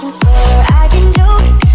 can swear, I can joke